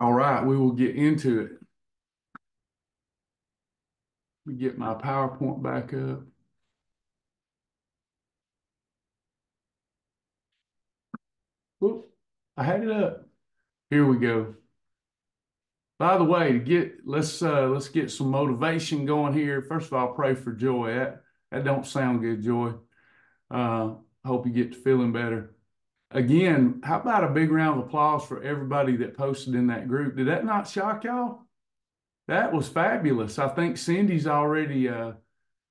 All right, we will get into it. Let me get my PowerPoint back up. Whoop, I had it up. Here we go. By the way, to get let's uh let's get some motivation going here. First of all, pray for Joy. That that don't sound good, Joy. Uh hope you get to feeling better. Again, how about a big round of applause for everybody that posted in that group? Did that not shock y'all? That was fabulous. I think Cindy's already uh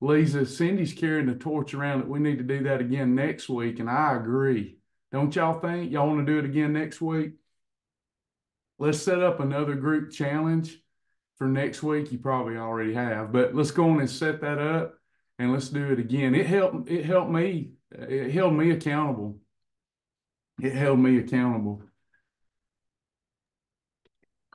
Lisa, Cindy's carrying the torch around that we need to do that again next week, and I agree. Don't y'all think? Y'all want to do it again next week? Let's set up another group challenge for next week. You probably already have, but let's go on and set that up and let's do it again. It helped it helped me. It held me accountable. It held me accountable.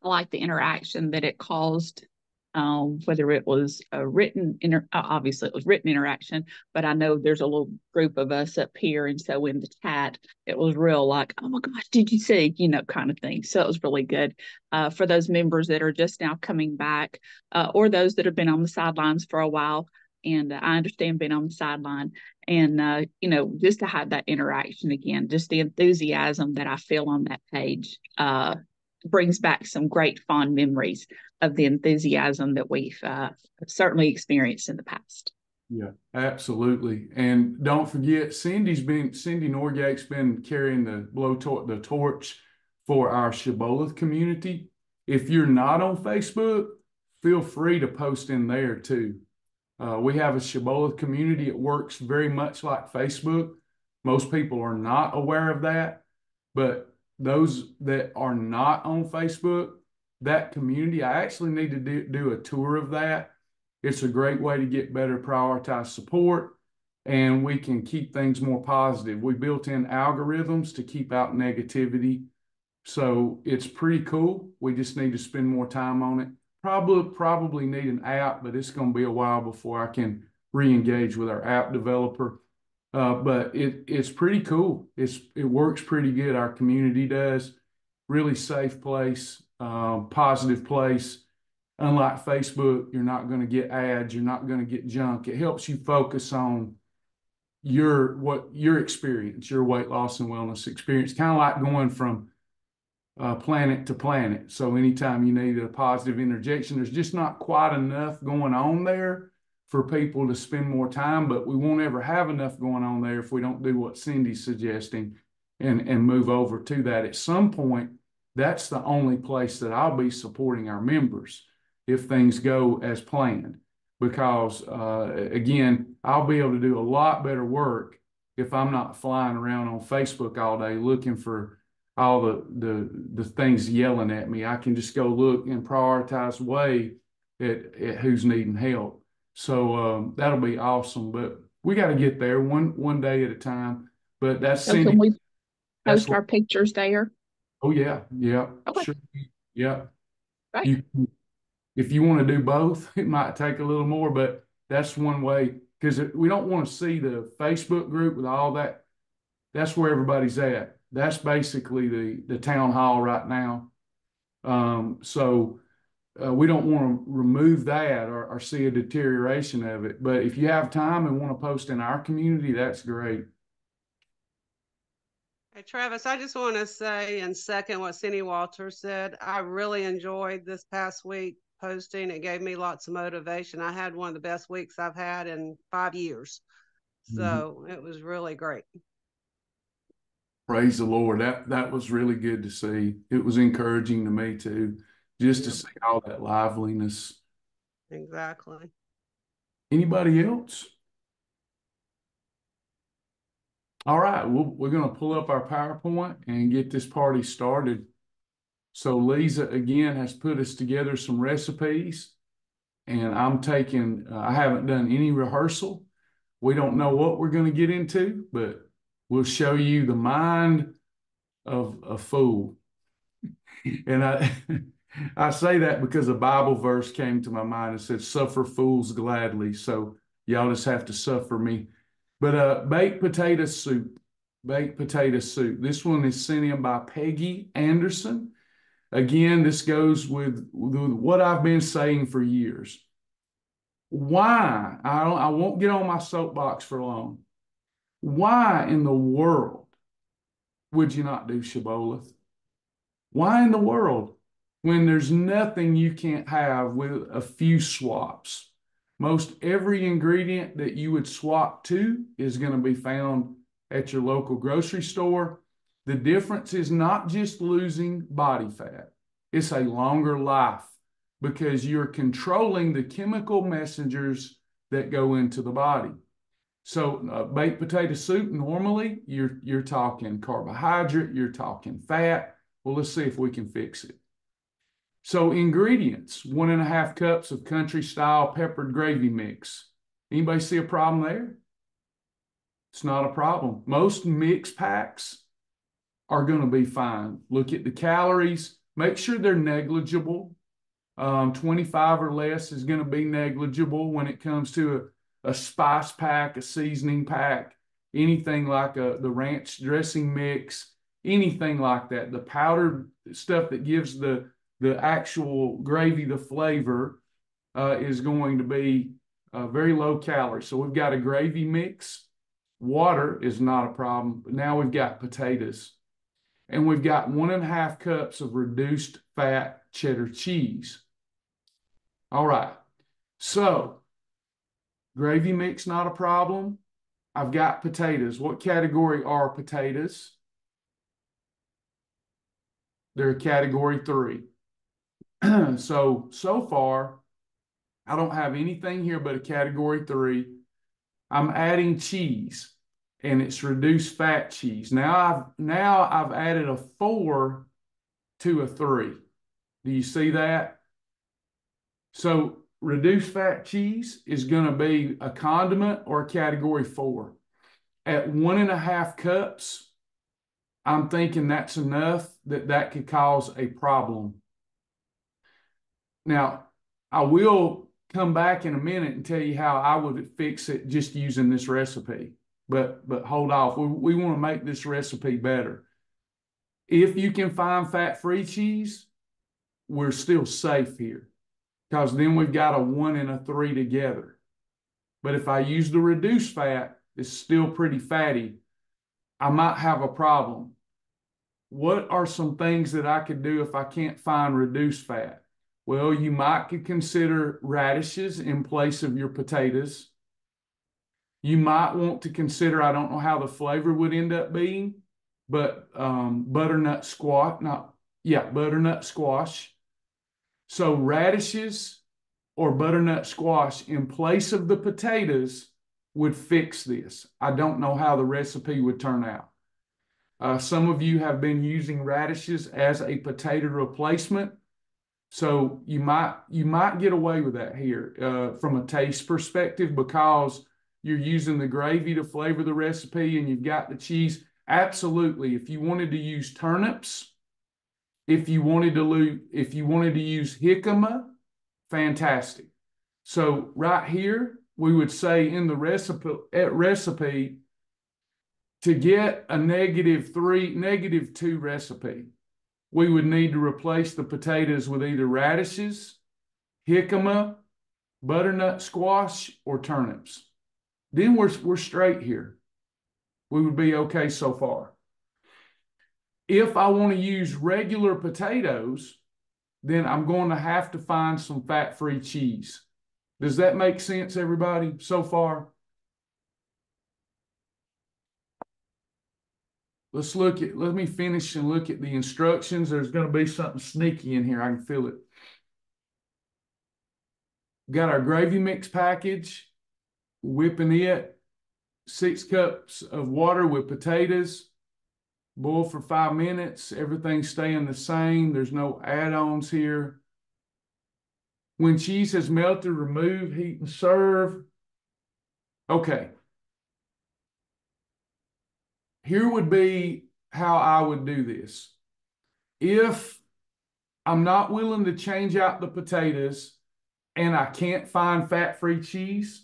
I like the interaction that it caused um, whether it was a written inter obviously it was written interaction, but I know there's a little group of us up here. And so in the chat, it was real like, oh my gosh, did you see, you know, kind of thing. So it was really good uh, for those members that are just now coming back uh, or those that have been on the sidelines for a while. And uh, I understand being on the sideline and, uh, you know, just to have that interaction again, just the enthusiasm that I feel on that page uh, brings back some great fond memories of the enthusiasm that we've uh, certainly experienced in the past. Yeah, absolutely. And don't forget, Cindy's been Cindy Norgate's been carrying the blow the torch for our Shibboleth community. If you're not on Facebook, feel free to post in there too. Uh, we have a Shibboleth community. It works very much like Facebook. Most people are not aware of that, but those that are not on Facebook, that community, I actually need to do, do a tour of that. It's a great way to get better prioritized support and we can keep things more positive. We built in algorithms to keep out negativity. So it's pretty cool. We just need to spend more time on it. Probably probably need an app, but it's going to be a while before I can re-engage with our app developer. Uh, but it it's pretty cool. It's it works pretty good. Our community does really safe place, um, positive place. Unlike Facebook, you're not going to get ads. You're not going to get junk. It helps you focus on your what your experience, your weight loss and wellness experience. Kind of like going from uh, planet to planet. So anytime you need a positive interjection, there's just not quite enough going on there for people to spend more time, but we won't ever have enough going on there if we don't do what Cindy's suggesting and, and move over to that. At some point, that's the only place that I'll be supporting our members if things go as planned. Because uh, again, I'll be able to do a lot better work if I'm not flying around on Facebook all day looking for all the the the things yelling at me. I can just go look in prioritized way at, at who's needing help. So um, that'll be awesome. But we got to get there one one day at a time. But that's so Cindy, can we post our pictures there? Oh yeah, yeah, okay. sure, yeah. Right. You, if you want to do both, it might take a little more, but that's one way because we don't want to see the Facebook group with all that. That's where everybody's at. That's basically the the town hall right now. Um, so uh, we don't want to remove that or, or see a deterioration of it. But if you have time and want to post in our community, that's great. Hey, Travis, I just want to say and second what Cindy Walter said. I really enjoyed this past week posting. It gave me lots of motivation. I had one of the best weeks I've had in five years. So mm-hmm. it was really great. Praise the Lord. That that was really good to see. It was encouraging to me too just yeah. to see all that liveliness. Exactly. Anybody else? All right, we we are going to pull up our PowerPoint and get this party started. So Lisa again has put us together some recipes, and I'm taking. Uh, I haven't done any rehearsal. We don't know what we're going to get into, but we'll show you the mind of a fool. and I I say that because a Bible verse came to my mind. It said, suffer fools gladly. So y'all just have to suffer me. But uh, baked potato soup, baked potato soup. This one is sent in by Peggy Anderson. Again, this goes with, with what I've been saying for years. Why? I I won't get on my soapbox for long. Why in the world would you not do Shibboleth? Why in the world? When there's nothing you can't have with a few swaps. Most every ingredient that you would swap to is going to be found at your local grocery store. The difference is not just losing body fat, it's a longer life because you're controlling the chemical messengers that go into the body. So uh, baked potato soup normally you're you're talking carbohydrate, you're talking fat. Well, let's see if we can fix it. So ingredients: one and a half cups of country style peppered gravy mix. Anybody see a problem there? It's not a problem. Most mix packs are going to be fine. Look at the calories. Make sure they're negligible. Um, 25 or less is going to be negligible when it comes to a, spice pack, a seasoning pack, anything like a, the ranch dressing mix, anything like that. The powdered stuff that gives the, the actual gravy the flavor uh, is going to be uh, very low calorie. So we've got a gravy mix. Water is not a problem. But now we've got potatoes. And we've got one and a half cups of reduced fat cheddar cheese. All right. So gravy mix, not a problem. I've got potatoes. What category are potatoes? They're category three. so, so far, I don't have anything here but a category three. I'm adding cheese and it's reduced fat cheese. Now I've now I've added a four to a three. Do you see that? So reduced fat cheese is going to be a condiment or a category four. At one and a half cups, I'm thinking that's enough that that could cause a problem. Now, I will come back in a minute and tell you how I would fix it just using this recipe. But but hold off. We, we want to make this recipe better. If you can find fat-free cheese, we're still safe here because then we've got a one and a three together. But if I use the reduced fat, it's still pretty fatty. I might have a problem. What are some things that I could do if I can't find reduced fat? Well, you might could consider radishes in place of your potatoes. You might want to consider, I don't know how the flavor would end up being, but um, butternut squash, not, yeah, butternut squash. So radishes or butternut squash in place of the potatoes would fix this. I don't know how the recipe would turn out. Uh, some of you have been using radishes as a potato replacement. So you might you might get away with that here uh, from a taste perspective because you're using the gravy to flavor the recipe and you've got the cheese. Absolutely. If you wanted to use turnips, if you wanted to lo- if you wanted to use jicama, fantastic. So right here, we would say in the recipe eh, recipe to get a negative three, negative two recipe, we would need to replace the potatoes with either radishes, jicama, butternut squash, or turnips. Then we're, we're straight here. We would be okay so far. If I want to use regular potatoes, then I'm going to have to find some fat-free cheese. Does that make sense, everybody, so far? Let's look at, let me finish and look at the instructions. There's going to be something sneaky in here. I can feel it. Got our gravy mix package, whipping it, six cups of water with potatoes, boil for five minutes. Everything's staying the same. There's no add-ons here. When cheese has melted, remove, heat, and serve. Okay, here would be how I would do this. If I'm not willing to change out the potatoes and I can't find fat free cheese,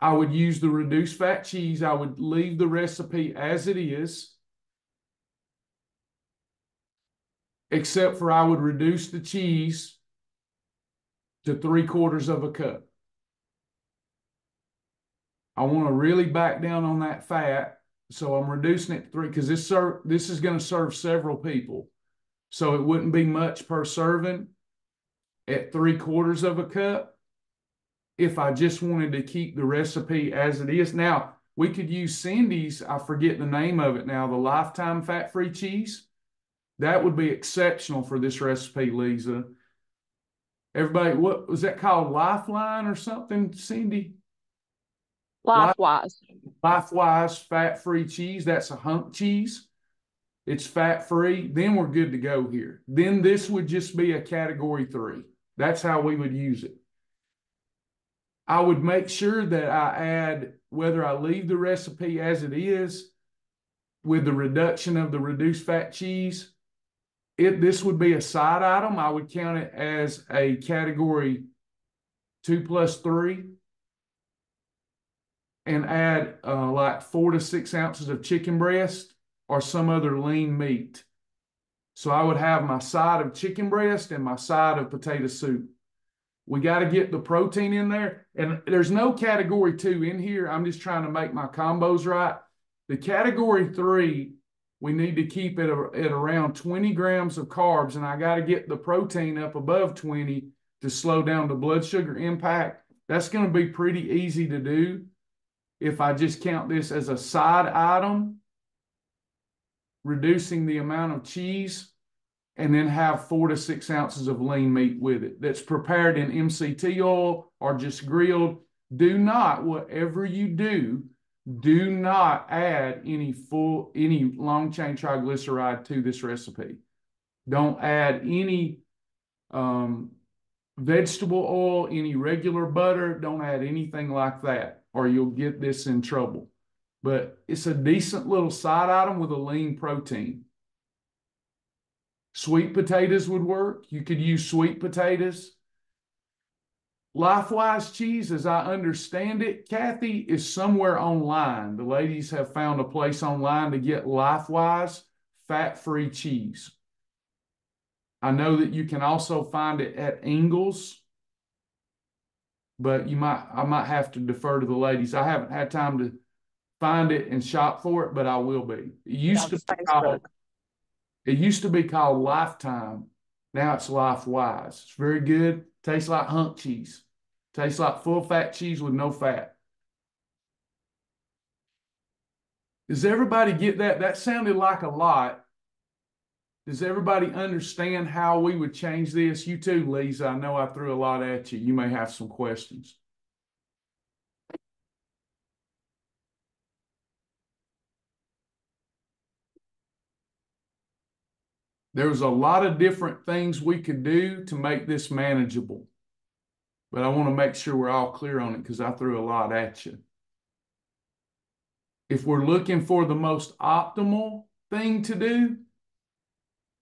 I would use the reduced fat cheese. I would leave the recipe as it is. except for I would reduce the cheese to three quarters of a cup. I want to really back down on that fat. So I'm reducing it to three because this serve this is going to serve several people. So it wouldn't be much per serving at three quarters of a cup if I just wanted to keep the recipe as it is. Now, we could use Cindy's, I forget the name of it now, the lifetime fat free cheese. That would be exceptional for this recipe, Lisa. Everybody, what was that called? Lifeline or something, Cindy? Lifewise. Lifewise fat free cheese. That's a hunk cheese. It's fat free. Then we're good to go here. Then this would just be a category three. That's how we would use it. I would make sure that I add, whether I leave the recipe as it is with the reduction of the reduced fat cheese, it this would be a side item. I would count it as a category two plus three and add uh, like four to six ounces of chicken breast or some other lean meat. So I would have my side of chicken breast and my side of potato soup. We got to get the protein in there. And there's no category two in here. I'm just trying to make my combos right. The category three, we need to keep it at around 20 grams of carbs. And I got to get the protein up above 20 to slow down the blood sugar impact. That's going to be pretty easy to do if I just count this as a side item, reducing the amount of cheese and then have four to six ounces of lean meat with it that's prepared in MCT oil or just grilled. Do not, whatever you do, do not add any full, any long chain triglyceride to this recipe. Don't add any um, vegetable oil, any regular butter. Don't add anything like that, or you'll get this in trouble. But it's a decent little side item with a lean protein. Sweet potatoes would work. You could use sweet potatoes. Lifewise cheese, as I understand it, Kathy, is somewhere online. The ladies have found a place online to get Lifewise fat free cheese. I know that you can also find it at Ingles, but you might I might have to defer to the ladies. I haven't had time to find it and shop for it, but I will be. It used to be called it used to be called Lifetime. Now it's Lifewise. It's very good. Tastes like hunk cheese. Tastes like full fat cheese with no fat. Does everybody get that? That sounded like a lot. Does everybody understand how we would change this? You too, Lisa. I know I threw a lot at you. You may have some questions. There was a lot of different things we could do to make this manageable. But I want to make sure we're all clear on it because I threw a lot at you. If we're looking for the most optimal thing to do,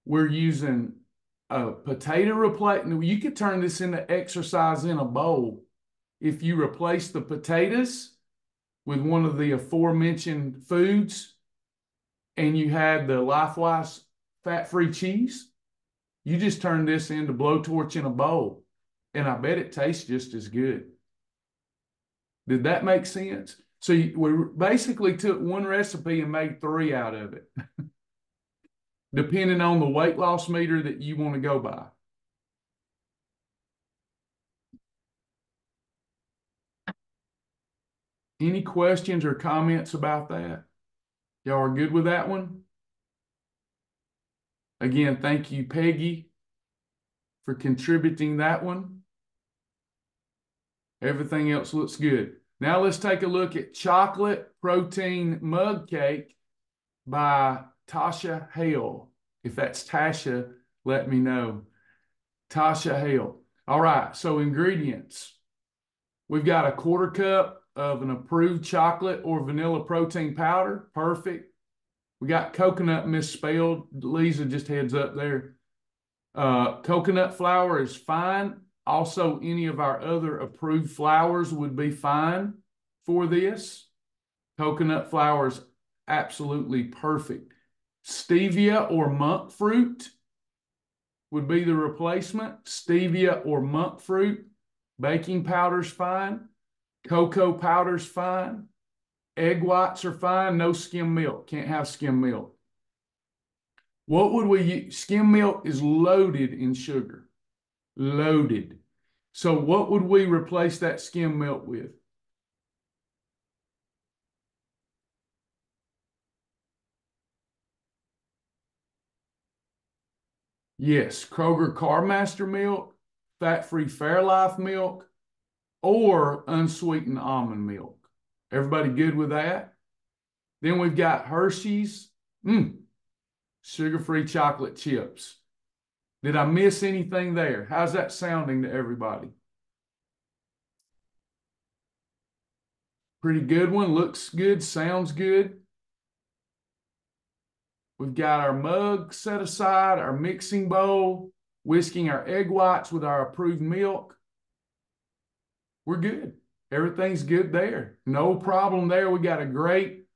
we're using a potato replacement. You could turn this into exercise in a bowl. If you replace the potatoes with one of the aforementioned foods and you had the LifeWise fat-free cheese. You just turn this into blowtorch in a bowl, and I bet it tastes just as good. Did that make sense? So we basically took one recipe and made three out of it, depending on the weight loss meter that you want to go by. Any questions or comments about that? Y'all are good with that one? Again, thank you, Peggy, for contributing that one. Everything else looks good. Now let's take a look at chocolate protein mug cake by Tasha Hale. If that's Tasha, let me know. Tasha Hale. All right, so ingredients. We've got a quarter cup of an approved chocolate or vanilla protein powder. Perfect. We got coconut misspelled. Lisa just heads up there. Uh, coconut flour is fine. Also, any of our other approved flours would be fine for this. Coconut flour is absolutely perfect. Stevia or monk fruit would be the replacement. Stevia or monk fruit. Baking powder's fine. Cocoa powder's fine. Egg whites are fine. No skim milk. Can't have skim milk. What would we use? Skim milk is loaded in sugar. Loaded. So what would we replace that skim milk with? Yes, Kroger Carbmaster milk, fat-free Fairlife milk, or unsweetened almond milk. Everybody good with that? Then we've got Hershey's, mm, sugar-free chocolate chips. Did I miss anything there? How's that sounding to everybody? Pretty good one. Looks good. Sounds good. We've got our mug set aside, our mixing bowl, whisking our egg whites with our approved milk. We're good. Everything's good there. No problem there. We got a great,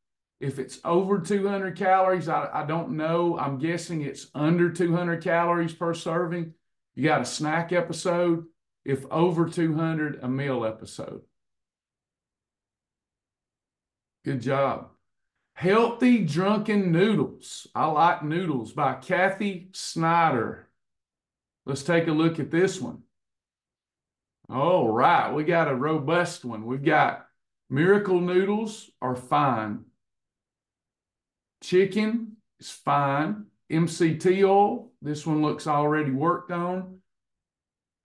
if it's over 200 calories, I, I don't know. I'm guessing it's under 200 calories per serving. You got a snack episode. If over 200, a meal episode. Good job. Healthy Drunken Noodles. I like noodles by Kathy Snyder. Let's take a look at this one. All right, we got a robust one. We've got Miracle Noodles are fine. Chicken is fine. MCT oil, this one looks already worked on.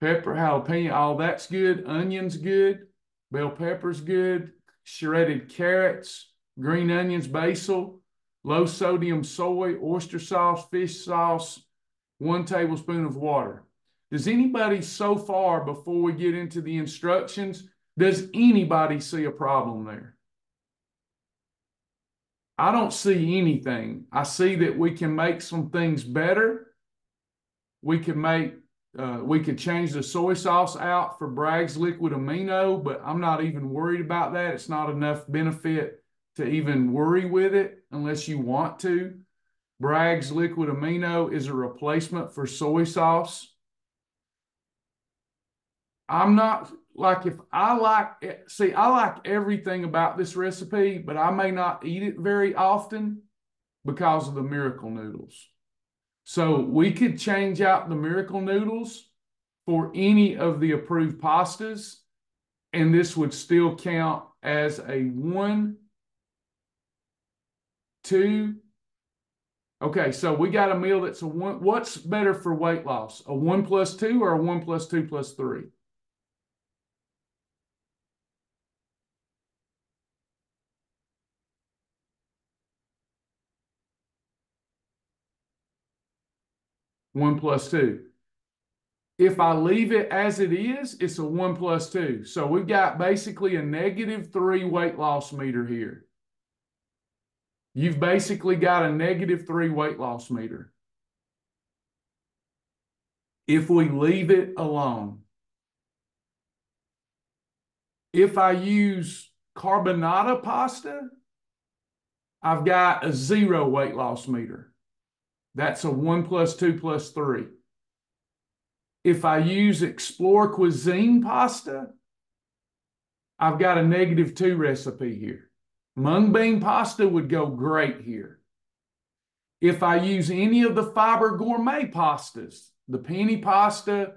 Pepper, jalapeno, all that's good. Onions good. Bell pepper's good. Shredded carrots, green onions, basil, low sodium soy, oyster sauce, fish sauce, one tablespoon of water. Does anybody so far, before we get into the instructions, does anybody see a problem there? I don't see anything. I see that we can make some things better. We can make, uh, we could change the soy sauce out for Bragg's liquid amino, but I'm not even worried about that. It's not enough benefit to even worry with it unless you want to. Bragg's liquid amino is a replacement for soy sauce. I'm not like if I like eh, see I like everything about this recipe, but I may not eat it very often because of the miracle noodles. So we could change out the miracle noodles for any of the approved pastas, and this would still count as a one two. Okay, so we got a meal that's a one. What's better for weight loss? A one plus two or a one plus two plus three? One plus two. If I leave it as it is, it's a one plus two. So we've got basically a negative three weight loss meter here you've basically got a negative three weight loss meter. If we leave it alone, if I use carbonata pasta, I've got a zero weight loss meter. That's a one plus two plus three. If I use Explore Cuisine pasta, I've got a negative two recipe here. Mung bean pasta would go great here. If I use any of the fiber gourmet pastas, the penny pasta,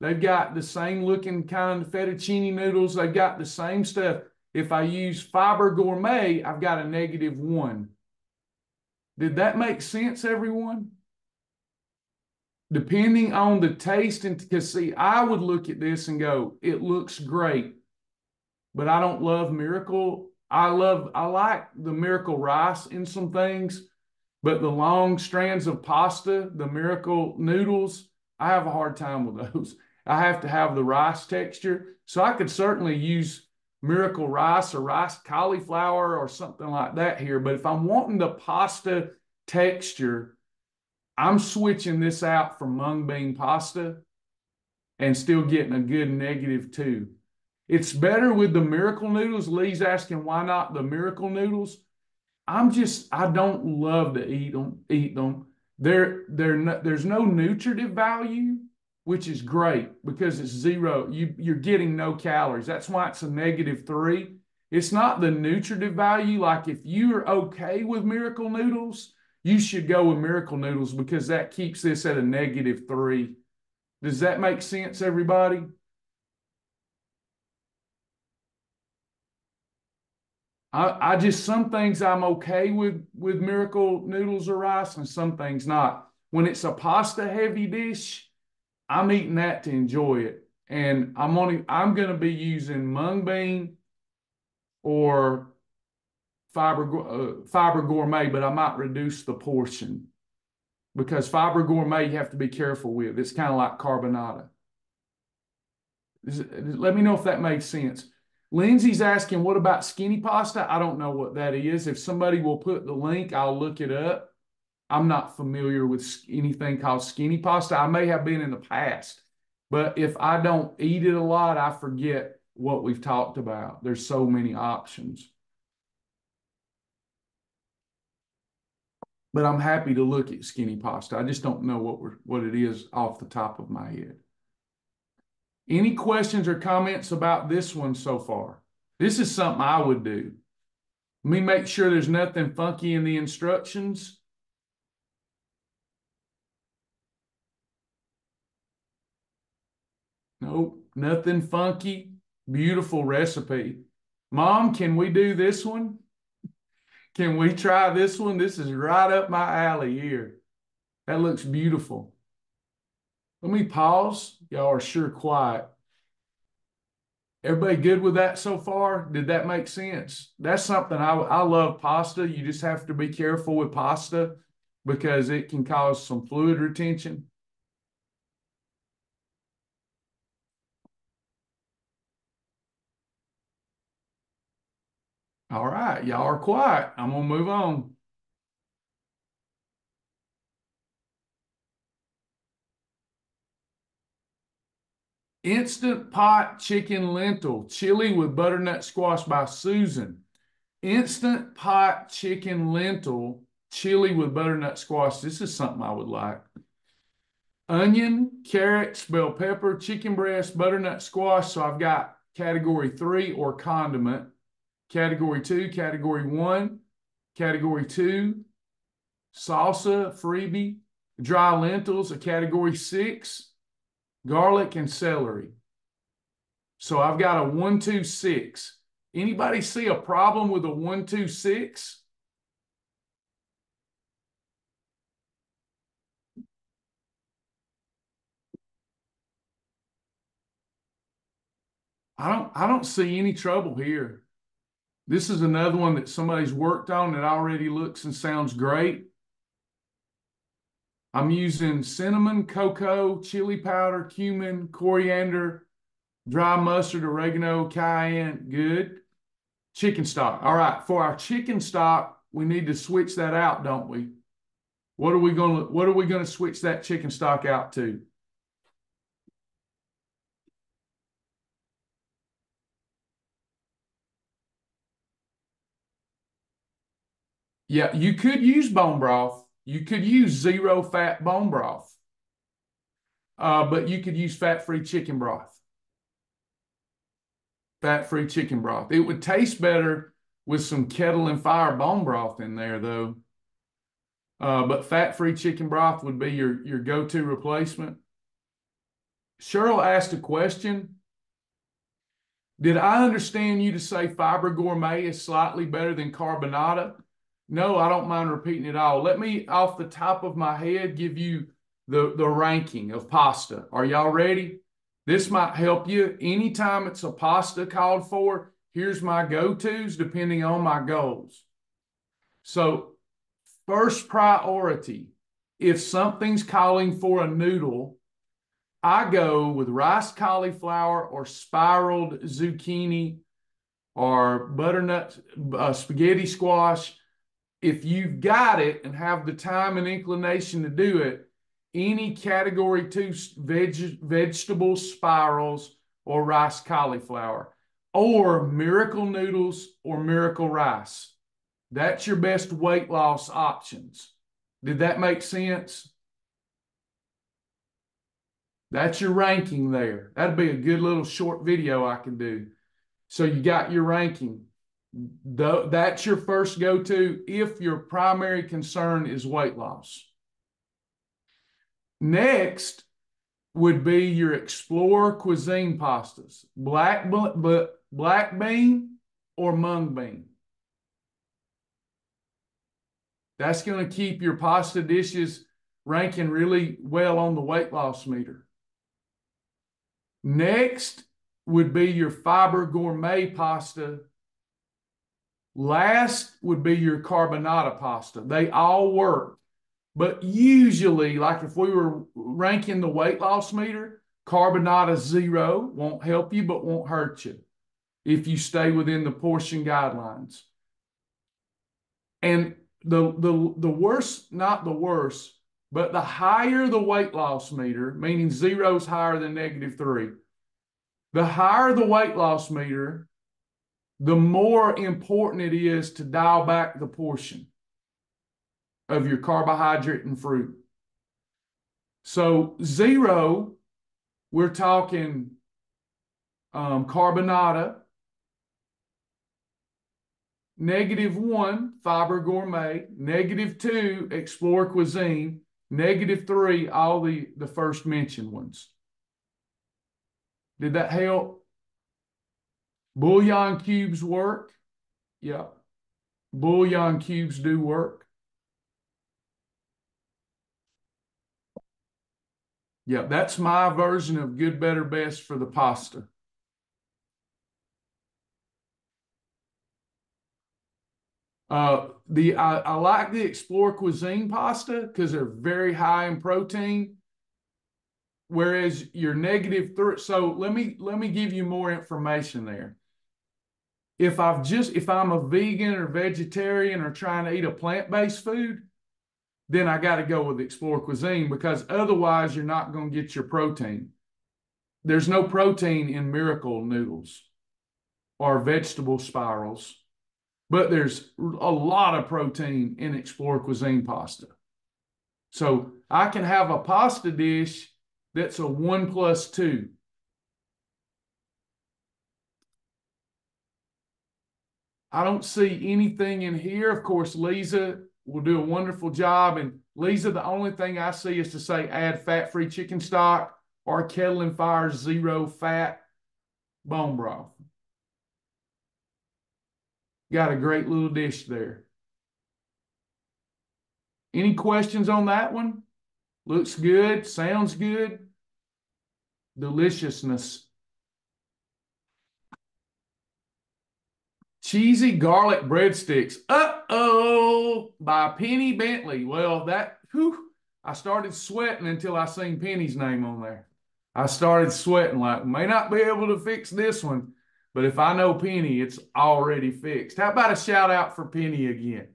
they've got the same looking kind of fettuccine noodles, they've got the same stuff. If I use fiber gourmet, I've got a negative one. Did that make sense, everyone? Depending on the taste, and because see, I would look at this and go, it looks great, but I don't love Miracle I love, I like the miracle rice in some things, but the long strands of pasta, the miracle noodles, I have a hard time with those. I have to have the rice texture. So I could certainly use miracle rice or rice cauliflower or something like that here. But if I'm wanting the pasta texture, I'm switching this out from mung bean pasta and still getting a good negative two. It's better with the miracle noodles. Lee's asking why not the miracle noodles. I'm just I don't love to eat them. Eat them. There, there, no, there's no nutritive value, which is great because it's zero. You, you're getting no calories. That's why it's a negative three. It's not the nutritive value. Like if you're okay with miracle noodles, you should go with miracle noodles because that keeps this at a negative three. Does that make sense, everybody? I, I just some things I'm okay with with miracle noodles or rice and some things not. When it's a pasta heavy dish, I'm eating that to enjoy it. And I'm only I'm gonna be using mung bean or fiber uh, fiber gourmet, but I might reduce the portion because fiber gourmet you have to be careful with. It's kind of like carbonara. Let me know if that makes sense. Lindsay's asking, what about skinny pasta? I don't know what that is. If somebody will put the link, I'll look it up. I'm not familiar with anything called skinny pasta. I may have been in the past, but if I don't eat it a lot, I forget what we've talked about. There's so many options. But I'm happy to look at skinny pasta. I just don't know what we're, what it is off the top of my head. Any questions or comments about this one so far? This is something I would do. Let me make sure there's nothing funky in the instructions. Nope, nothing funky. Beautiful recipe. Mom, can we do this one? Can we try this one? This is right up my alley here. That looks beautiful. Let me pause. Y'all are sure quiet. Everybody good with that so far? Did that make sense? That's something I, I love pasta. You just have to be careful with pasta because it can cause some fluid retention. All right, y'all are quiet. I'm gonna move on. Instant Pot Chicken Lentil Chili with Butternut Squash by Susan. Instant Pot Chicken Lentil Chili with Butternut Squash. This is something I would like. Onion, carrots, bell pepper, chicken breast, butternut squash. So I've got category three or condiment, category two, category one, category two, salsa, freebie, dry lentils, a category six, garlic and celery. So I've got a one, two, six. Anybody see a problem with a one, two, six? I don't I don't see any trouble here. This is another one that somebody's worked on that already looks and sounds great. I'm using cinnamon, cocoa, chili powder, cumin, coriander, dry mustard, oregano, cayenne. Good. Chicken stock. All right. For our chicken stock, we need to switch that out, don't we? What are we going to what are we going to switch that chicken stock out to? Yeah, you could use bone broth. You could use zero fat bone broth, uh, but you could use fat free chicken broth. Fat free chicken broth. It would taste better with some kettle and fire bone broth in there, though. Uh, but fat free chicken broth would be your, your go to replacement. Cheryl asked a question. Did I understand you to say fiber gourmet is slightly better than carbonata? No, I don't mind repeating it all. Let me, off the top of my head, give you the, the ranking of pasta. Are y'all ready? This might help you. Anytime it's a pasta called for, here's my go-tos depending on my goals. So first priority, if something's calling for a noodle, I go with rice cauliflower or spiraled zucchini or butternut uh, spaghetti squash if you've got it and have the time and inclination to do it, any category two veg, vegetable spirals or rice cauliflower or miracle noodles or miracle rice. That's your best weight loss options. Did that make sense? That's your ranking there. That'd be a good little short video I can do. So you got your ranking. That's your first go-to if your primary concern is weight loss. Next would be your Explore cuisine pastas, black, black bean or mung bean. That's going to keep your pasta dishes ranking really well on the weight loss meter. Next would be your fiber gourmet pasta. Last would be your carbonara pasta. They all work. But usually, like if we were ranking the weight loss meter, carbonara zero won't help you, but won't hurt you if you stay within the portion guidelines. And the, the, the worst, not the worst, but the higher the weight loss meter, meaning zero is higher than negative three, the higher the weight loss meter, the more important it is to dial back the portion of your carbohydrate and fruit. So zero, we're talking um, carbonara, negative one, Fiber Gourmet, negative two, Explore Cuisine, negative three, all the, the first mentioned ones. Did that help? Bouillon cubes work? Yeah. Bouillon cubes do work. Yeah, that's my version of good, better, best for the pasta. Uh, the I, I like the Explore Cuisine pasta because they're very high in protein. Whereas your negative three, so let me let me give you more information there. If I've just if I'm a vegan or vegetarian or trying to eat a plant-based food, then I got to go with Explore Cuisine because otherwise you're not going to get your protein. There's no protein in miracle noodles or vegetable spirals but there's a lot of protein in Explore Cuisine pasta. So I can have a pasta dish that's a one plus two. I don't see anything in here. Of course, Lisa will do a wonderful job. And Lisa, the only thing I see is to say add fat-free chicken stock or kettle and fire zero fat bone broth. Got a great little dish there. Any questions on that one? Looks good, sounds good. Deliciousness. Cheesy garlic breadsticks. Uh-oh, by Penny Bentley. Well, that, whew, I started sweating until I seen Penny's name on there. I started sweating like, may not be able to fix this one. But if I know Penny, it's already fixed. How about a shout out for Penny again?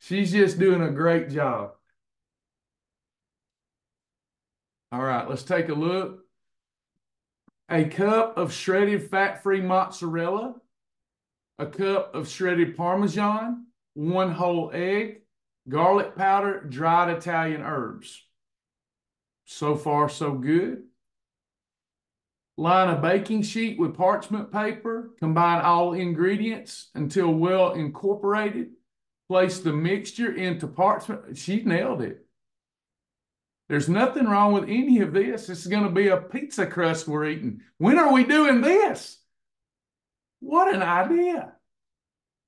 She's just doing a great job. All right, let's take a look. A cup of shredded fat-free mozzarella, a cup of shredded Parmesan, one whole egg, garlic powder, dried Italian herbs. So far, so good. Line a baking sheet with parchment paper. Combine all ingredients until well incorporated. Place the mixture into parchment. She nailed it. There's nothing wrong with any of this. This is going to be a pizza crust we're eating. When are we doing this? What an idea.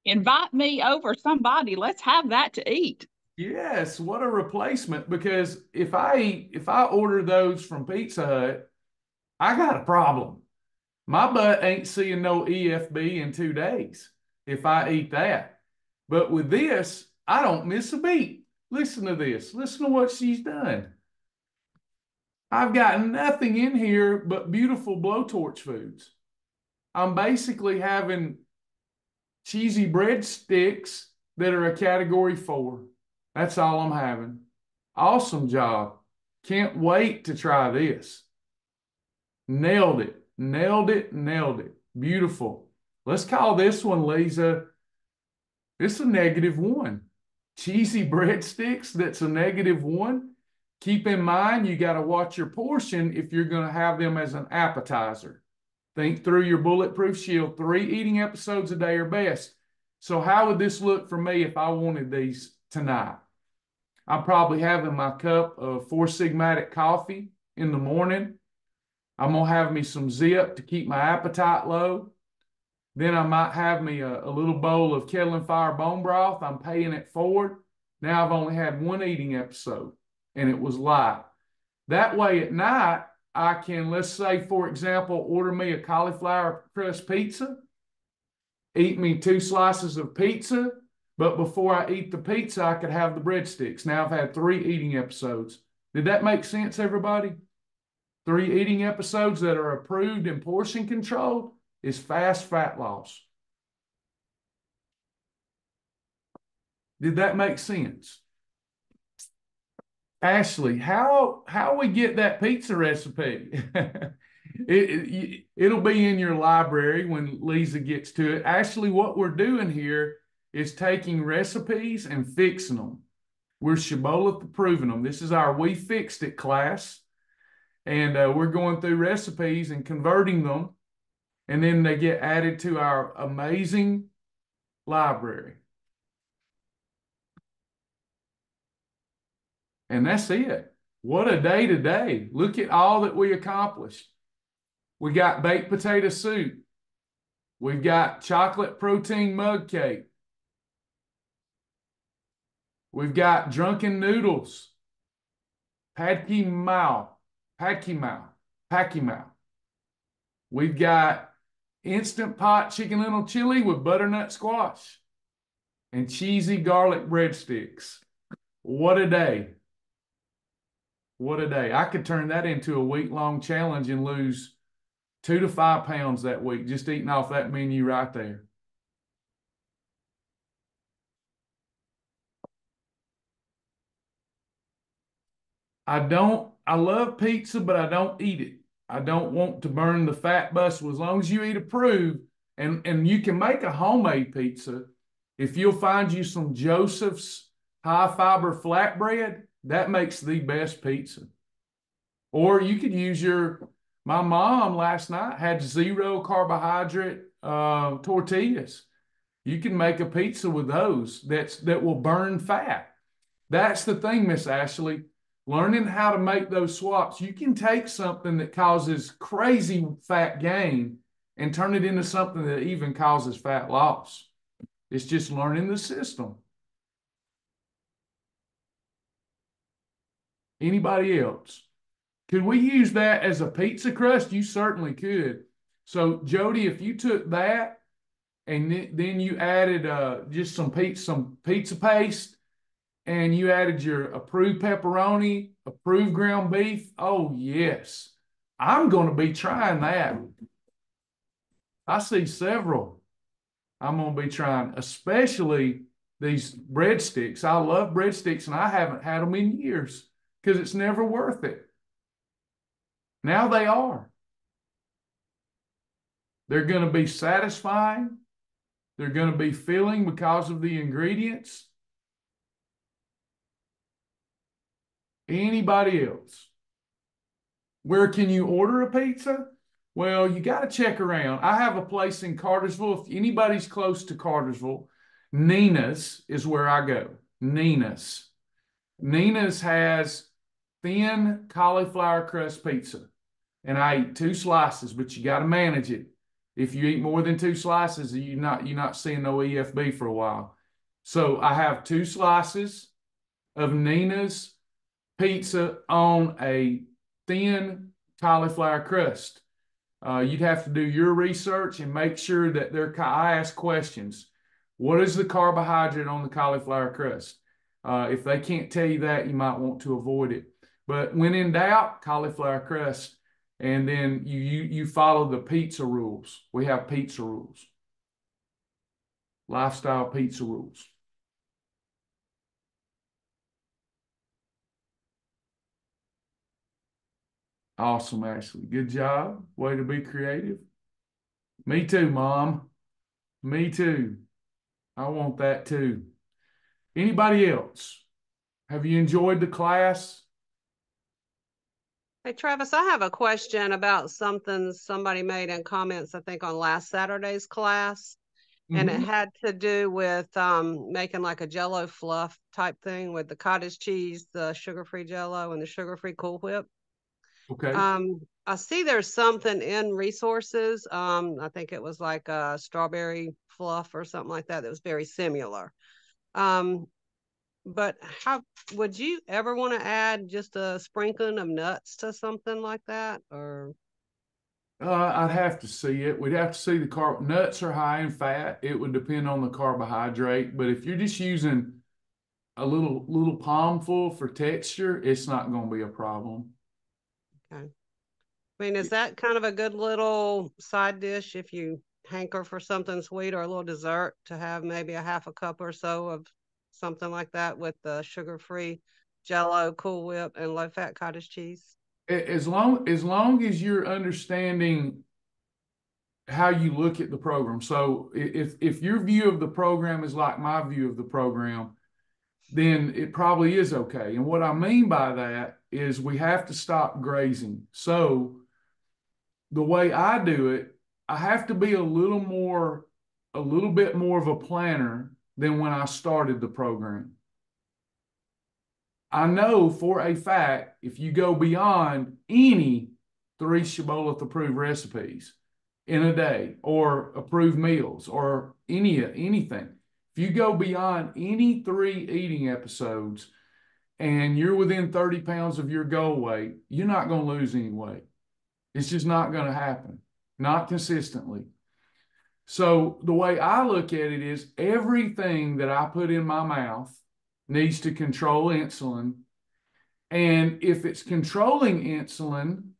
Invite me over somebody. Let's have that to eat. Yes, what a replacement because if I if I order those from Pizza Hut, I got a problem. My butt ain't seeing no EFB in two days if I eat that. But with this, I don't miss a beat. Listen to this. Listen to what she's done. I've got nothing in here but beautiful blowtorch foods. I'm basically having cheesy breadsticks that are a category four. That's all I'm having. Awesome job. Can't wait to try this. Nailed it. Nailed it. Nailed it. Beautiful. Let's call this one, Lisa. It's a negative one. cheesy breadsticks that's a negative one, keep in mind you got to watch your portion if you're going to have them as an appetizer. Think through your bulletproof shield. Three eating episodes a day are best. So, how would this look for me if I wanted these tonight? I'm probably having my cup of Four Sigmatic coffee in the morning. I'm going to have me some zip to keep my appetite low. Then I might have me a, a little bowl of kettle and fire bone broth. I'm paying it forward. Now I've only had one eating episode and it was light. That way at night, I can, let's say, for example, order me a cauliflower crust pizza, eat me two slices of pizza, but before I eat the pizza, I could have the breadsticks. Now I've had three eating episodes. Did that make sense, everybody? Three eating episodes that are approved and portion controlled is fast fat loss. Did that make sense? Ashley, how how we get that pizza recipe? it, it, will be in your library when Lisa gets to it. Actually, what we're doing here is taking recipes and fixing them. We're Shibboleth approving them. This is our We Fixed It class. And uh, we're going through recipes and converting them. And then they get added to our amazing library. And that's it. What a day today. Look at all that we accomplished. We got baked potato soup. We've got chocolate protein mug cake. We've got drunken noodles. Pad Kee Mao. Pad Kee Mao. Pad Kee Mao. We've got instant pot chicken little chili with butternut squash and cheesy garlic breadsticks. What a day. What a day. I could turn that into a week long challenge and lose two to five pounds that week just eating off that menu right there. I don't, I love pizza, but I don't eat it. I don't want to burn the fat bus. As long as you eat approved, and, and you can make a homemade pizza. If you'll find you some Joseph's high fiber flatbread, that makes the best pizza. Or you could use your, my mom last night had zero carbohydrate uh, tortillas. You can make a pizza with those that's that will burn fat. That's the thing, Miss Ashley. Learning how to make those swaps, you can take something that causes crazy fat gain and turn it into something that even causes fat loss. It's just learning the system. Anybody else? Could we use that as a pizza crust? You certainly could. So Jody, if you took that and then you added uh, just some pizza, some pizza paste, and you added your approved pepperoni, approved ground beef. Oh yes, I'm going to be trying that. I see several. I'm going to be trying, especially these breadsticks. I love breadsticks, and I haven't had them in years because it's never worth it. Now they are. They're going to be satisfying. They're going to be filling because of the ingredients. Anybody else? Where can you order a pizza? Well, you got to check around. I have a place in Cartersville. If anybody's close to Cartersville, Nina's is where I go. Nina's. Nina's has thin cauliflower crust pizza. And I eat two slices, but you got to manage it. If you eat more than two slices, you're not you're not seeing no EFB for a while. So I have two slices of Nina's pizza on a thin cauliflower crust. Uh, you'd have to do your research and make sure that they're. I ask questions. What is the carbohydrate on the cauliflower crust? Uh, if they can't tell you that, you might want to avoid it. But when in doubt, cauliflower crust, and then you you you follow the pizza rules. We have pizza rules, lifestyle pizza rules. Awesome, Ashley. Good job. Way to be creative. Me too, Mom. Me too. I want that too. Anybody else? Have you enjoyed the class? Hey, Travis, I have a question about something somebody made in comments, I think, on last Saturday's class. And it Mhm. had to do with um, making like a jello fluff type thing with the cottage cheese, the sugar-free jello, and the sugar-free Cool Whip. Okay. Um, I see there's something in resources. Um, I think it was like a strawberry fluff or something like that that was very similar. Um, but how would you ever want to add just a sprinkling of nuts to something like that? Or Uh, I'd have to see it. We'd have to see the carb. Nuts are high in fat. It would depend on the carbohydrate. But if you're just using a little little palmful for texture, it's not going to be a problem. Okay. I mean, is that kind of a good little side dish if you hanker for something sweet or a little dessert to have maybe a half a cup or so of something like that with the sugar-free Jello, Cool Whip, and low-fat cottage cheese? As long as long as you're understanding how you look at the program. So if if your view of the program is like my view of the program, then it probably is okay. And what I mean by that is we have to stop grazing. So the way I do it, I have to be a little more, a little bit more of a planner than when I started the program. I know for a fact if you go beyond any three Shibboleth approved recipes in a day or approved meals or any anything, if you go beyond any three eating episodes and you're within 30 pounds of your goal weight, you're not going to lose any weight. It's just not going to happen, not consistently. So the way I look at it is everything that I put in my mouth needs to control insulin. And if it's controlling insulin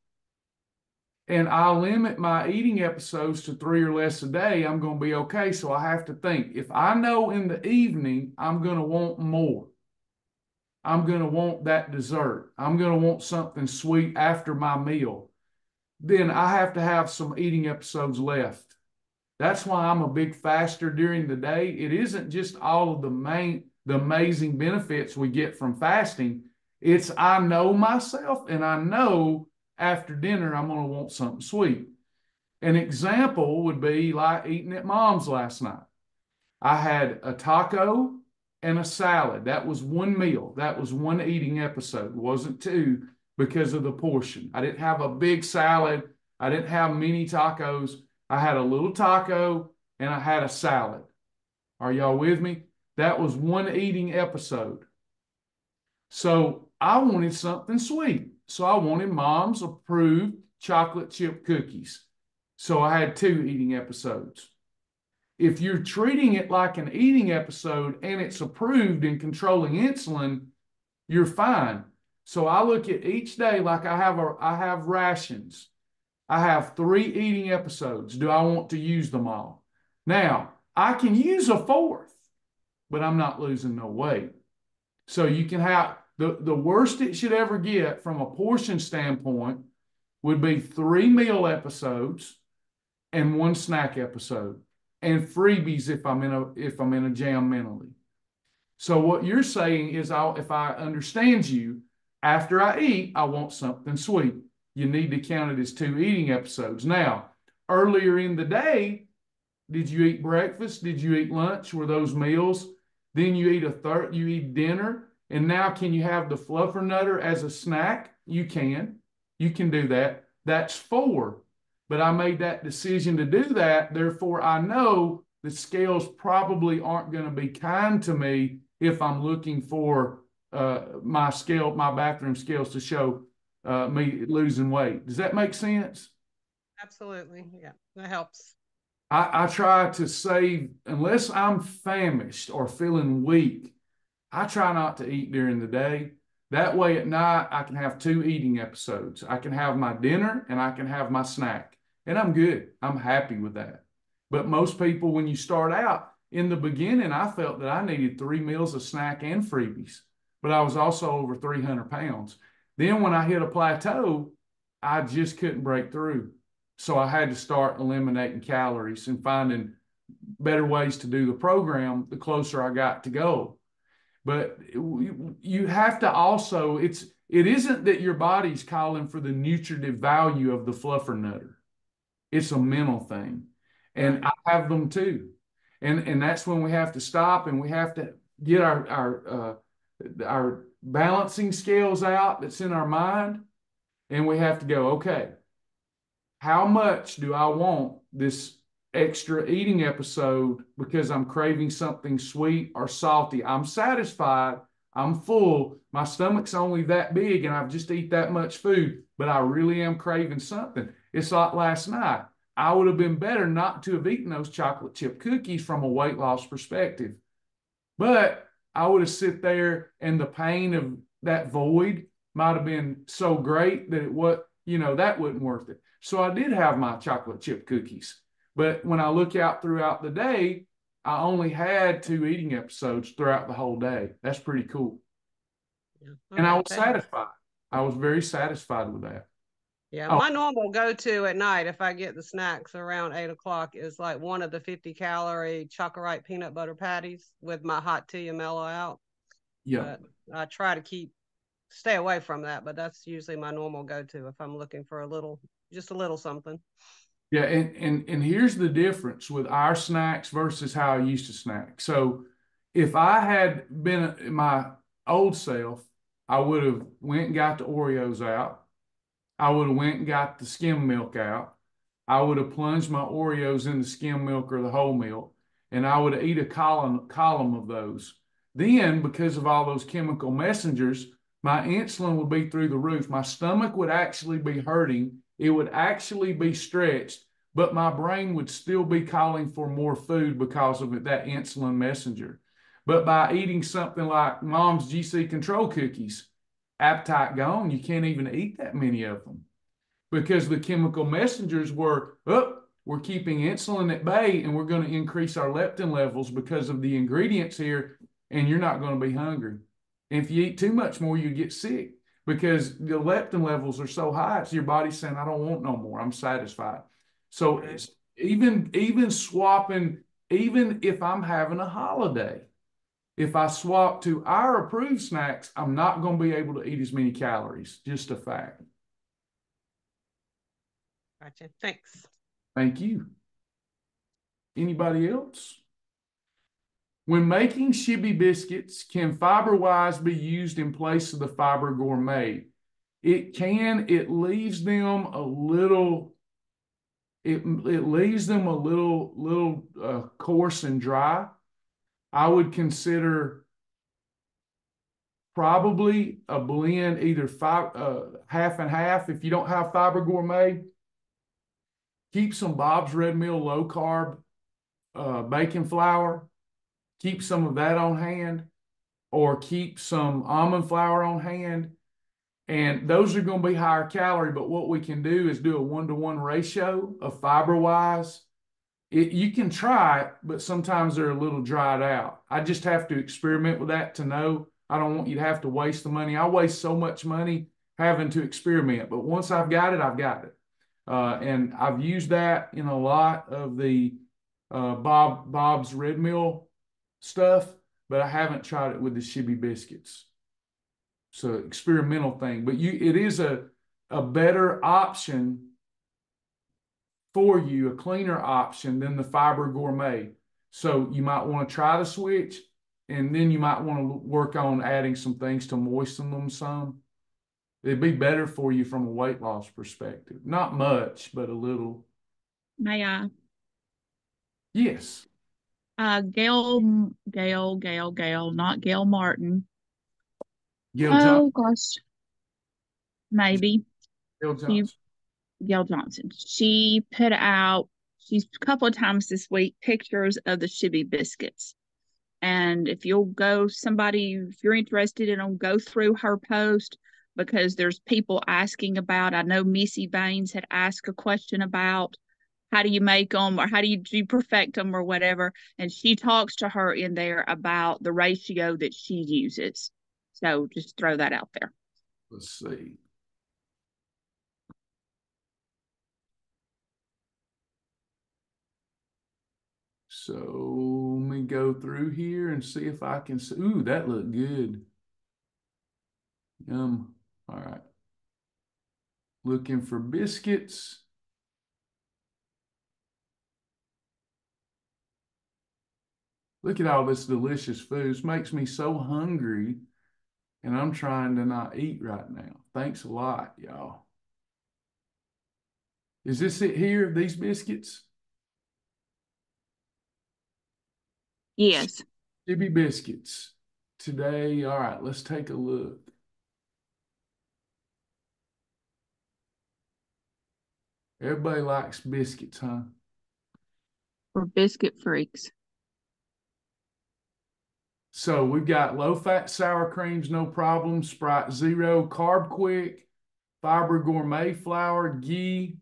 and I limit my eating episodes to three or less a day, I'm going to be okay. So I have to think if I know in the evening I'm going to want more, I'm going to want that dessert, I'm going to want something sweet after my meal, then I have to have some eating episodes left. That's why I'm a big faster during the day. It isn't just all of the main the amazing benefits we get from fasting. It's I know myself and I know after dinner I'm going to want something sweet. An example would be like eating at mom's last night. I had a taco and a salad. That was one meal. That was one eating episode. It wasn't two because of the portion. I didn't have a big salad. I didn't have many tacos. I had a little taco and I had a salad. Are y'all with me? That was one eating episode. So I wanted something sweet. So I wanted mom's approved chocolate chip cookies. So I had two eating episodes. If you're treating it like an eating episode and it's approved in controlling insulin, you're fine. So I look at each day like I have a I have rations. I have three eating episodes. Do I want to use them all? Now, I can use a fourth, but I'm not losing no weight. So you can have the, the worst it should ever get from a portion standpoint would be three meal episodes and one snack episode and freebies if I'm in a if I'm in a jam mentally. So what you're saying is I'll if I understand you, after I eat, I want something sweet. You need to count it as two eating episodes. Now, earlier in the day, did you eat breakfast? Did you eat lunch? Were those meals? Then you eat a third, you eat dinner. And now can you have the fluffernutter as a snack? You can. You can do that. That's four. But I made that decision to do that. Therefore, I know the scales probably aren't going to be kind to me if I'm looking for uh, my scale, my bathroom scales to show uh, me losing weight. Does that make sense? Absolutely. Yeah, that helps. I, I try to save, unless I'm famished or feeling weak, I try not to eat during the day. That way at night, I can have two eating episodes. I can have my dinner and I can have my snack. And I'm good. I'm happy with that. But most people, when you start out in the beginning, I felt that I needed three meals of snack and freebies, but I was also over 300 pounds. Then when I hit a plateau, I just couldn't break through. So I had to start eliminating calories and finding better ways to do the program the closer I got to go. But you, you have to also, it's, it isn't that your body's calling for the nutritive value of the fluffer nutter. It's a mental thing. And I have them too. And, and that's when we have to stop and we have to get our, our, uh, our balancing scales out that's in our mind. And we have to go, okay, how much do I want this extra eating episode because I'm craving something sweet or salty? I'm satisfied. I'm full. My stomach's only that big and I've just eat that much food, but I really am craving something. It's like last night. I would have been better not to have eaten those chocolate chip cookies from a weight loss perspective. But I would have sit there and the pain of that void might have been so great that it was, you know, that wasn't worth it. So I did have my chocolate chip cookies. But when I look out throughout the day, I only had two eating episodes throughout the whole day. That's pretty cool. Yeah. And I oh, was thanks. satisfied. I was very satisfied with that. Yeah, Oh. my normal go-to at night if I get the snacks around eight o'clock is like one of the 50 calorie chocolate peanut butter patties with my hot tea and mellow out. Yeah. But I try to keep stay away from that, but that's usually my normal go-to if I'm looking for a little just a little something. Yeah, and, and and here's the difference with our snacks versus how I used to snack. So if I had been uh, my old self, I would have went and got the Oreos out. I would have went and got the skim milk out. I would have plunged my Oreos in the skim milk or the whole milk, and I would eat a column column of those. Then, because of all those chemical messengers, my insulin would be through the roof. My stomach would actually be hurting. It would actually be stretched, but my brain would still be calling for more food because of that insulin messenger. But by eating something like mom's GC control cookies, appetite gone, you can't even eat that many of them because the chemical messengers were, oh, we're keeping insulin at bay and we're going to increase our leptin levels because of the ingredients here, and you're not going to be hungry. And if you eat too much more, you get sick because the leptin levels are so high. It's your body saying, I don't want no more. I'm satisfied. So it's even even swapping, even if I'm having a holiday, if I swap to our approved snacks, I'm not going to be able to eat as many calories. Just a fact. Gotcha. Thanks. Thank you. Anybody else? When making shibby biscuits, can fiber wise be used in place of the fiber gourmet? It can, it leaves them a little, it, it leaves them a little, little uh, coarse and dry. I would consider probably a blend, either five, uh, half and half. If you don't have fiber gourmet, keep some Bob's Red Mill low carb uh, baking flour. Keep some of that on hand, or keep some almond flour on hand. And those are going to be higher calorie, but what we can do is do a one to one ratio of fiber wise. It, you can try but sometimes they're a little dried out. I just have to experiment with that to know. I don't want you to have to waste the money. I waste so much money having to experiment, but once I've got it, I've got it. Uh, and I've used that in a lot of the uh, Bob Bob's Red Mill stuff, but I haven't tried it with the Shibby biscuits. So experimental thing, but you it is a a better option for you, a cleaner option than the Fiber Gourmet. So you might want to try the switch, and then you might want to work on adding some things to moisten them some. It'd be better for you from a weight loss perspective. Not much, but a little. May I? Yes. Uh, Gail, Gail, Gail, Gail, not Gail Martin. Gil, Oh gosh. Maybe you- Johnson. Gail Johnson. She put out, she's a couple of times this week, pictures of the Shibby biscuits. And if you'll go, somebody, if you're interested in them, go through her post because there's people asking about. I know Missy Baines had asked a question about how do you make them or how do you, do you perfect them or whatever. And she talks to her in there about the ratio that she uses. So just throw that out there. Let's see. So let me go through here and see if I can see. Ooh, that looked good. Yum. All right. Looking for biscuits. Look at all this delicious food. This makes me so hungry, and I'm trying to not eat right now. Thanks a lot, y'all. Is this it here, these biscuits? Yes. Shibby biscuits. Today, all right, let's take a look. Everybody likes biscuits, huh? For biscuit freaks. So we've got low fat sour creams, no problem. Sprite Zero, Carb Quick, Fiber Gourmet Flour, ghee.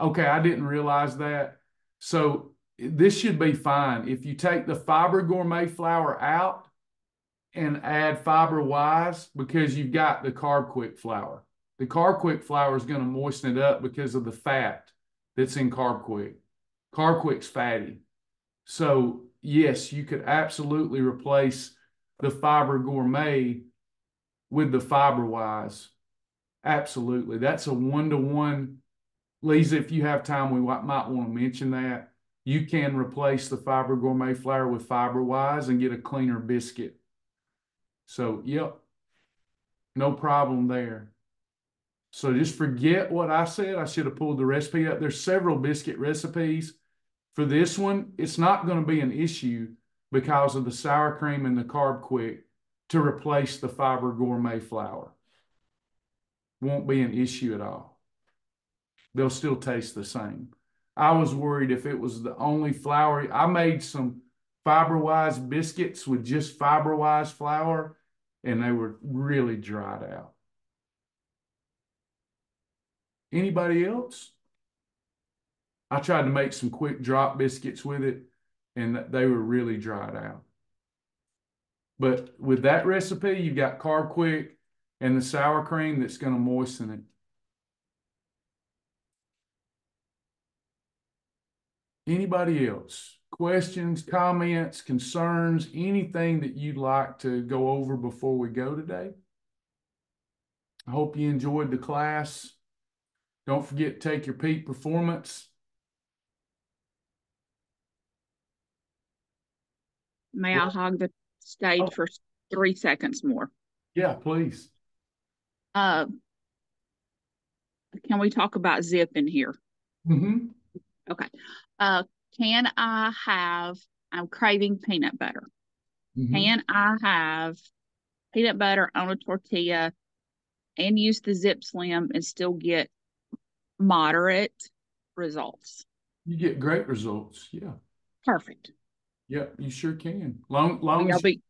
Okay, I didn't realize that. So this should be fine. If you take the Fiber Gourmet Flour out and add Fiber Wise, because you've got the Carb Quick flour. The Carb Quick flour is going to moisten it up because of the fat that's in Carb Quick. Carb Quick's fatty. So yes, you could absolutely replace the Fiber Gourmet with the Fiber Wise. Absolutely. That's a one to one. Lisa, if you have time, we might want to mention that. You can replace the Fiber Gourmet flour with Fiber Wise and get a cleaner biscuit. So, yep, no problem there. So just forget what I said. I should have pulled the recipe up. There's several biscuit recipes. For this one, it's not going to be an issue because of the sour cream and the carb quick to replace the fiber gourmet flour. Won't be an issue at all. They'll still taste the same. I was worried if it was the only flour. I made some fiber-wise biscuits with just fiber-wise flour, and they were really dried out. Anybody else? I tried to make some quick drop biscuits with it, and they were really dried out. But with that recipe, you've got Carb Quick and the sour cream that's going to moisten it. Anybody else? Questions, comments, concerns, anything that you'd like to go over before we go today? I hope you enjoyed the class. Don't forget to take your peak performance. May I hog the stage Oh. for three seconds more? Yeah, please. Uh, can we talk about zip in here? Mm-hmm. Okay. Uh, can I have, I'm craving peanut butter. Mm-hmm. Can I have peanut butter on a tortilla and use the Zip Slim and still get moderate results? You get great results. Yeah. Perfect. Yep, you sure can. Long, long, as, be,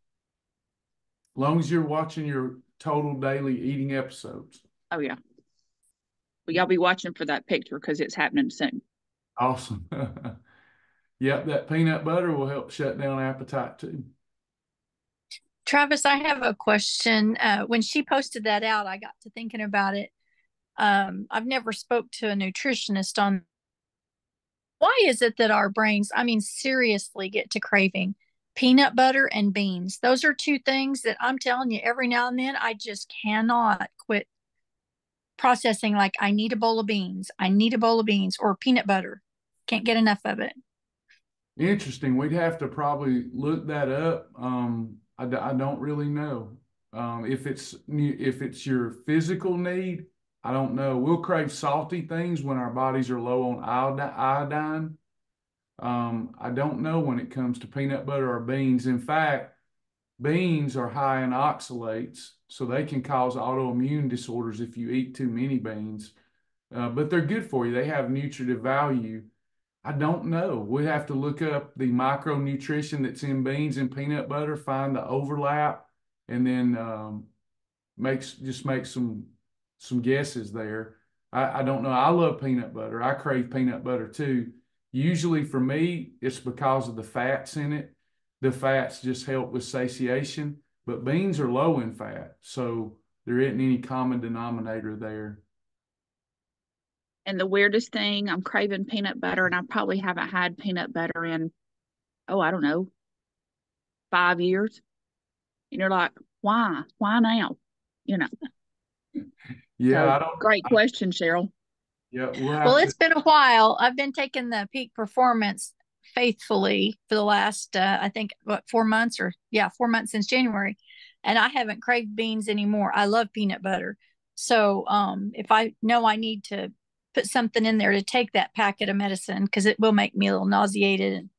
long as you're watching your total daily eating episodes. oh yeah. Well, y'all be watching for that picture because it's happening soon. Awesome. yep, that peanut butter will help shut down appetite too. Travis, I have a question. Uh, when she posted that out, I got to thinking about it. Um, I've never spoke to a nutritionist on why is it that our brains, I mean, seriously get to craving peanut butter and beans. Those are two things that I'm telling you every now and then I just cannot quit processing like I need a bowl of beans, I need a bowl of beans or peanut butter. Can't get enough of it. Interesting. We'd have to probably look that up. Um, I, I don't really know. Um, if it's if it's your physical need, I don't know. We'll crave salty things when our bodies are low on iodine. Um, I don't know when it comes to peanut butter or beans. In fact, beans are high in oxalates, so they can cause autoimmune disorders if you eat too many beans. Uh, but they're good for you. They have nutritive value. I don't know. We have to look up the micronutrition that's in beans and peanut butter, find the overlap, and then um, makes just make some some guesses there. I, I don't know. I love peanut butter. I crave peanut butter too. Usually for me, it's because of the fats in it. The fats just help with satiation, but beans are low in fat, so there isn't any common denominator there. And the weirdest thing, I'm craving peanut butter and I probably haven't had peanut butter in, oh, I don't know, five years. And you're like, why? Why now? You know. Yeah, So, I don't. Great I- question, Cheryl. Yeah, we'll have Well, to- it's been a while. I've been taking the peak performance faithfully for the last, uh, I think, what, four months or yeah, four months since January. And I haven't craved beans anymore. I love peanut butter. So um, if I know I need to put something in there to take that packet of medicine, because it will make me a little nauseated. And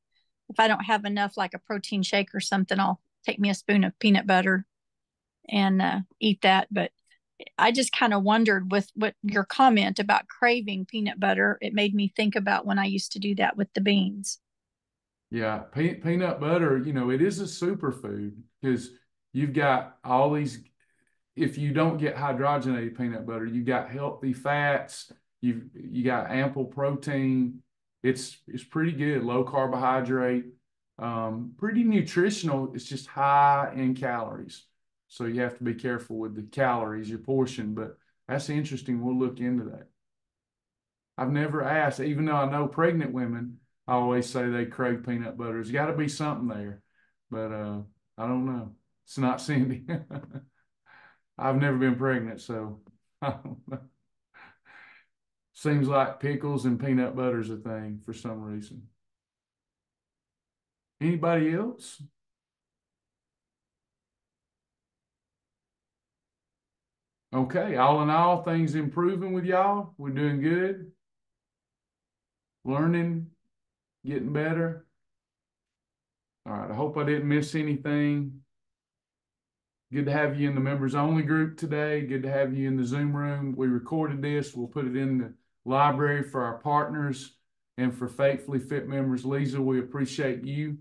if I don't have enough, like a protein shake or something, I'll take me a spoon of peanut butter and uh, eat that. But I just kind of wondered with what your comment about craving peanut butter. It made me think about when I used to do that with the beans. Yeah, pe- peanut butter, you know, it is a superfood because you've got all these. If you don't get hydrogenated peanut butter, you got healthy fats. You you got ample protein. It's it's pretty good, low carbohydrate, um, pretty nutritional. It's just high in calories, so you have to be careful with the calories, your portion. But that's interesting. We'll look into that. I've never asked, even though I know pregnant women I always say they crave peanut butter. There's got to be something there, but uh, I don't know. It's not Cindy. I've never been pregnant, so I don't know. Seems like pickles and peanut butter's a thing for some reason. Anybody else? Okay, all in all, things improving with y'all. We're doing good. Learning, getting better. All right, I hope I didn't miss anything. Good to have you in the members only group today. Good to have you in the Zoom room. We recorded this. We'll put it in the library for our partners and for Faithfully Fit members. Lisa, we appreciate you.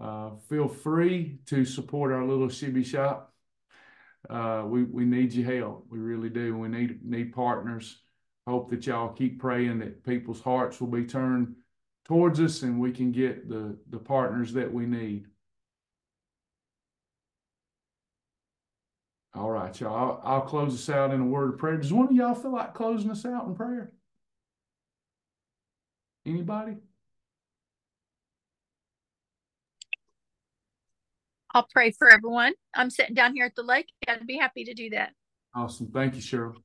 Uh, feel free to support our little shibby shop. Uh, we, we need your help. We really do. We need, need partners. Hope that y'all keep praying that people's hearts will be turned towards us and we can get the, the partners that we need. All right, y'all. I'll, I'll close us out in a word of prayer. Does one of y'all feel like closing us out in prayer? Anybody? I'll pray for everyone. I'm sitting down here at the lake. I'd be happy to do that. Awesome. Thank you, Cheryl.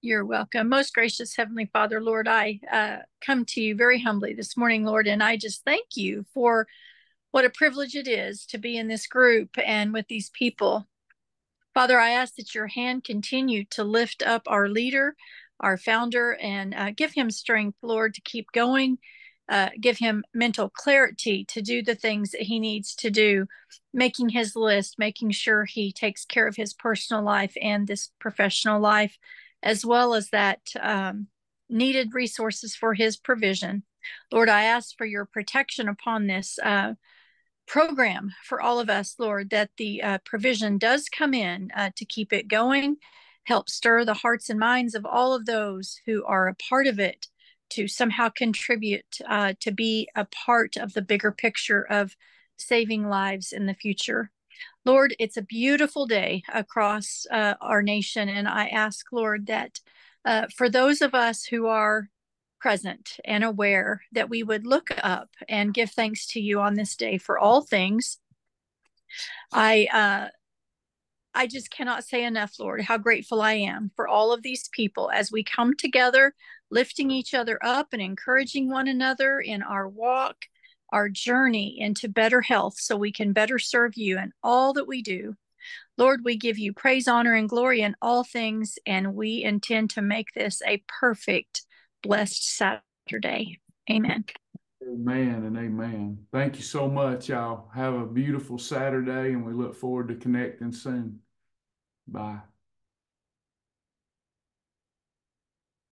You're welcome. Most gracious Heavenly Father, Lord, I uh, come to you very humbly this morning, Lord, and I just thank you for what a privilege it is to be in this group and with these people. Father, I ask that your hand continue to lift up our leader, our founder, and uh, give him strength, Lord, to keep going. Uh, give him mental clarity to do the things that he needs to do, making his list, making sure he takes care of his personal life and this professional life as well as that um, needed resources for his provision. Lord, I ask for your protection upon this uh, program for all of us, Lord, that the uh, provision does come in uh, to keep it going, help stir the hearts and minds of all of those who are a part of it to somehow contribute uh, to be a part of the bigger picture of saving lives in the future. Lord, it's a beautiful day across uh, our nation. And I ask, Lord, that uh, for those of us who are present and aware, that we would look up and give thanks to you on this day for all things. I, uh, I just cannot say enough, Lord, how grateful I am for all of these people as we come together, lifting each other up and encouraging one another in our walk our journey into better health so we can better serve you in all that we do. Lord, we give you praise, honor, and glory in all things, and we intend to make this a perfect, blessed Saturday. Amen. Amen and amen. Thank you so much, y'all. Have a beautiful Saturday, and we look forward to connecting soon. Bye.